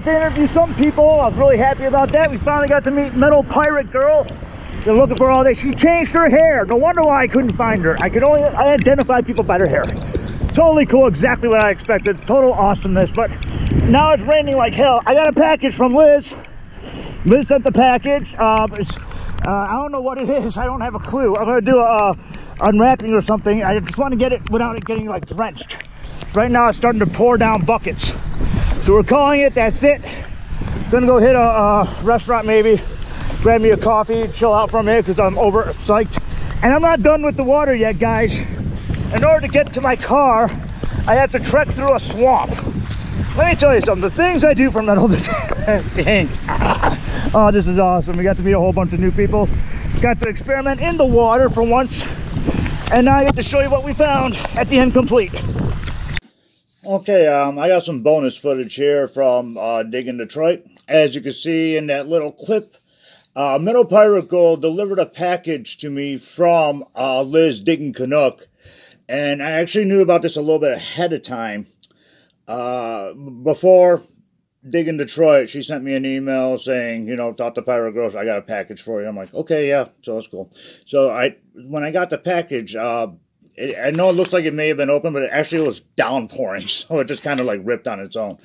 got to interview some people. I was really happy about that. We finally got to meet Metal Pirate Girl. Been looking for all day. She changed her hair. No wonder why I couldn't find her. I could only identify people by their hair. Totally cool, exactly what I expected. Total awesomeness. But now it's raining like hell. I got a package from Liz. Liz sent the package. Uh, uh, I don't know what it is. I don't have a clue. I'm gonna do a unwrapping or something. I just want to get it without it getting like drenched. Right now it's starting to pour down buckets. So we're calling it, that's it. Gonna go hit a, a restaurant maybe, grab me a coffee, chill out for a minute because I'm over psyched. And I'm not done with the water yet, guys. In order to get to my car, I have to trek through a swamp. Let me tell you something, the things I do from that old dang. Oh, this is awesome. We got to meet a whole bunch of new people. Got to experiment in the water for once. And now I get to show you what we found at the end complete. Okay, um, I got some bonus footage here from uh, Digging Detroit. As you can see in that little clip, uh, Metal Pirate Girl delivered a package to me from uh, Liz Digging Canuck. And I actually knew about this a little bit ahead of time. Uh, before Digging Detroit, she sent me an email saying, you know, talk to Pirate Girls, I got a package for you. I'm like, okay, yeah, so that's cool. So I, when I got the package, uh, it, I know it looks like it may have been open, but it actually was downpouring, so it just kind of like ripped on its own.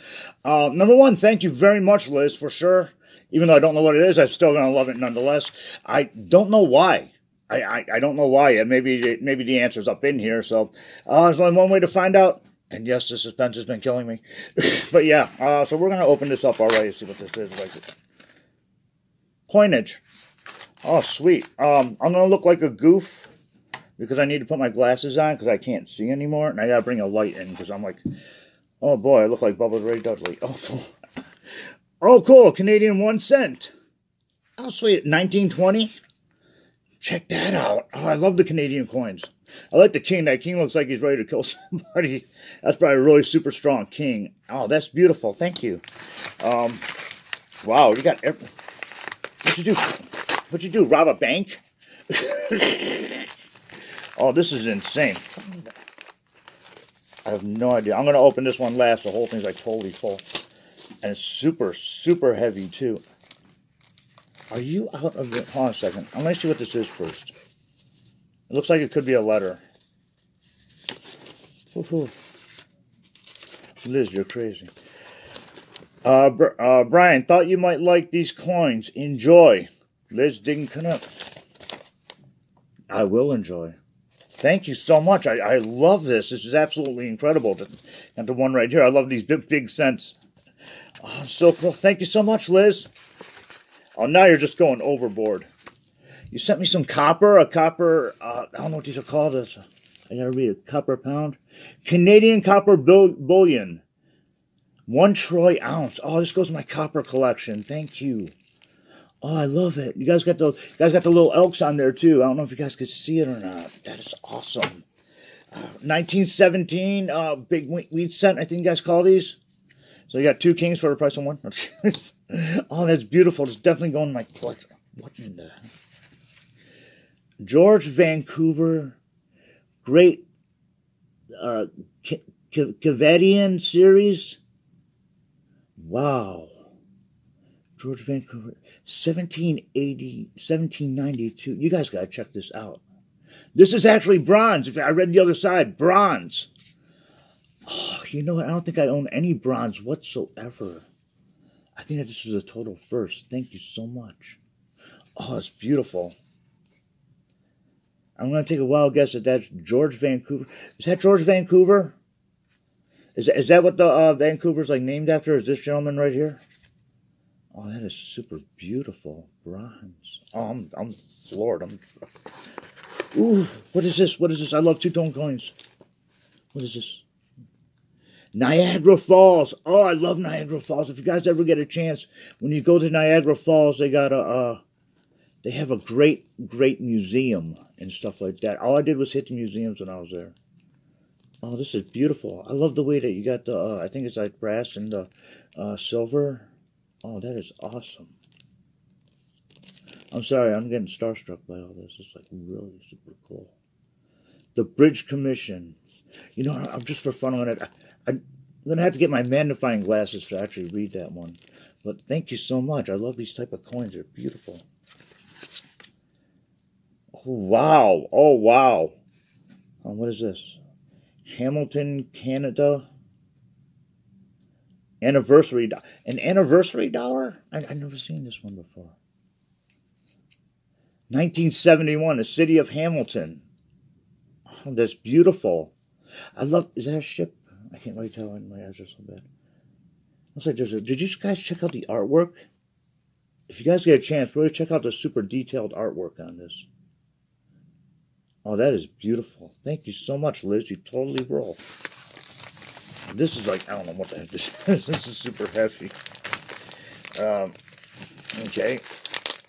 Uh, number one, thank you very much, Liz, for sure. Even though I don't know what it is, I'm still gonna love it nonetheless. I don't know why. I, I, I don't know why. Maybe maybe the answer's up in here. So uh, there's only one way to find out. And yes, the suspense has been killing me. but yeah, uh, so we're going to open this up already, see what this is. Like Coinage. Oh, sweet. Um, I'm to look like a goof because I need to put my glasses on because I can't see anymore. And I got to bring a light in because I'm like, oh boy, I look like Bubba Ray Dudley. Oh, cool. Oh, cool. Canadian one cent. Oh, sweet. 1920. Check that out. Oh, I love the Canadian coins. I like the king. That king looks like he's ready to kill somebody. That's probably a really super strong king. Oh, that's beautiful. Thank you. Um, wow, you got every... What'd you do? What'd you do? Rob a bank? oh, this is insane. I have no idea. I'm going to open this one last. The whole thing's like totally full. And it's super, super heavy, too. Are you out of it? Hold on a second. I'm going to see what this is first. It looks like it could be a letter. Liz, you're crazy. Uh, uh, Brian, thought you might like these coins. Enjoy. Liz Digging Canuck. I will enjoy. Thank you so much. I, I love this. This is absolutely incredible. And the one right here, I love these big, big cents. Oh, so cool. Thank you so much, Liz. Oh, now you're just going overboard. You sent me some copper, a copper, uh, I don't know what these are called. It's, I gotta read it. Copper pound. Canadian copper bullion. One troy ounce. Oh, this goes to my copper collection. Thank you. Oh, I love it. You guys got the guys got the little elks on there too. I don't know if you guys could see it or not. That is awesome. Uh, 1917 uh, big wheat cent. I think you guys call these. So you got two kings for the price of one. oh, that's beautiful. It's definitely going to my collection. What in the George Vancouver, great uh, Canadian series. Wow. George Vancouver, 1780, 1792. You guys got to check this out. This is actually bronze. If I read the other side, bronze. Oh, you know what? I don't think I own any bronze whatsoever. I think that this is a total first. Thank you so much. Oh, it's beautiful. I'm going to take a wild guess that that's George Vancouver. Is that George Vancouver? Is that, is that what the uh, Vancouver's like named after? Is this gentleman right here? Oh, that is super beautiful. Bronze. Oh, I'm, I'm floored. I'm... Ooh, what is this? What is this? I love two-tone coins. What is this? Niagara Falls. Oh, I love Niagara Falls. If you guys ever get a chance, when you go to Niagara Falls, they got a, uh, they have a great, great museum and stuff like that. All I did was hit the museums when I was there. Oh, this is beautiful. I love the way that you got the, uh, I think it's like brass and the uh, silver. Oh, that is awesome. I'm sorry, I'm getting starstruck by all this. It's like really super cool. The Bridge Commission. You know, I'm just for fun on it. I'm going to have to get my magnifying glasses to actually read that one. But thank you so much. I love these type of coins. They're beautiful. Oh, wow. Oh, wow. Oh, what is this? Hamilton, Canada. Anniversary. An anniversary dollar? I, I've never seen this one before. 1971, the city of Hamilton. Oh, that's beautiful. I love, is that a ship? I can't really tell my eyes are so bad. Looks like there's a, did you guys check out the artwork? If you guys get a chance, really check out the super detailed artwork on this. Oh, that is beautiful. Thank you so much, Liz. You totally roll. This is like, I don't know what the heck this is. this is super heavy. Um, okay.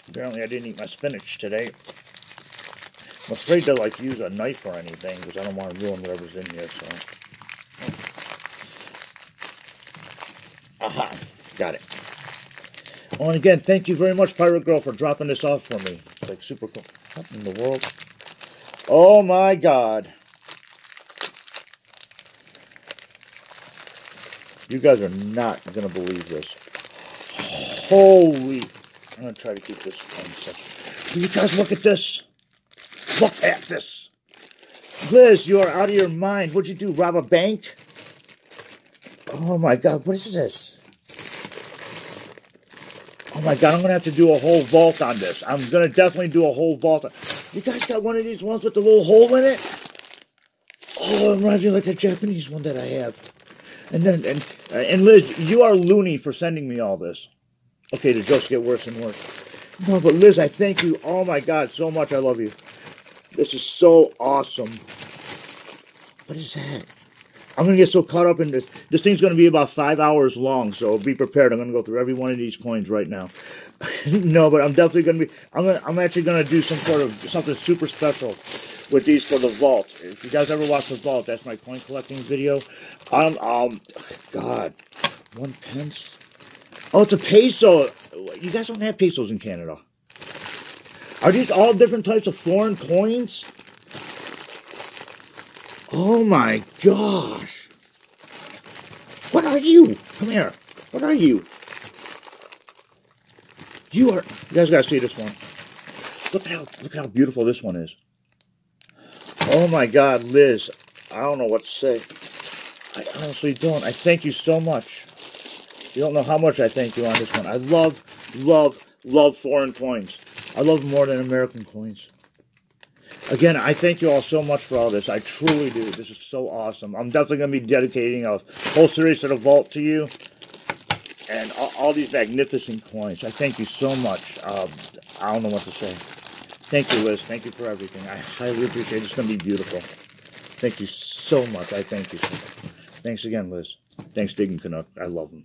Apparently I didn't eat my spinach today. I'm afraid to like use a knife or anything because I don't want to ruin whatever's in here. So, aha, got it. Oh, and again, thank you very much, Pirate Girl, for dropping this off for me. It's like super cool. What in the world? Oh my God. You guys are not gonna believe this. Holy! I'm gonna try to keep this on second. Will you guys look at this? Look at this. Liz, you are out of your mind. What'd you do, rob a bank? Oh my God, what is this? Oh my God, I'm going to have to do a whole vault on this. I'm going to definitely do a whole vault. You guys got one of these ones with the little hole in it? Oh, it reminds me like the Japanese one that I have. And then, and, and Liz, you are loony for sending me all this. Okay, the jokes get worse and worse. No, but Liz, I thank you. Oh my God, so much. I love you. This is so awesome. What is that? I'm going to get so caught up in this. This thing's going to be about five hours long, so be prepared. I'm going to go through every one of these coins right now. no, but I'm definitely going to be, I'm, to, I'm actually going to do some sort of, something super special with these for the vault. If you guys ever watch the vault, that's my coin collecting video. Um, um, God, one pence. Oh, it's a peso. You guys don't have pesos in Canada. Are these all different types of foreign coins? Oh my gosh. What are you? Come here. What are you? You are. You guys gotta see this one. Look at how look at how beautiful this one is. Oh my God, Liz. I don't know what to say. I honestly don't. I thank you so much. You don't know how much I thank you on this one. I love, love, love foreign coins. I love more than American coins. Again, I thank you all so much for all this. I truly do. This is so awesome. I'm definitely going to be dedicating a whole series to the vault to you. And all, all these magnificent coins. I thank you so much. Um, I don't know what to say. Thank you, Liz. Thank you for everything. I highly appreciate it. It's going to be beautiful. Thank you so much. I thank you. Thanks again, Liz. Thanks, Digging Canuck. I love them.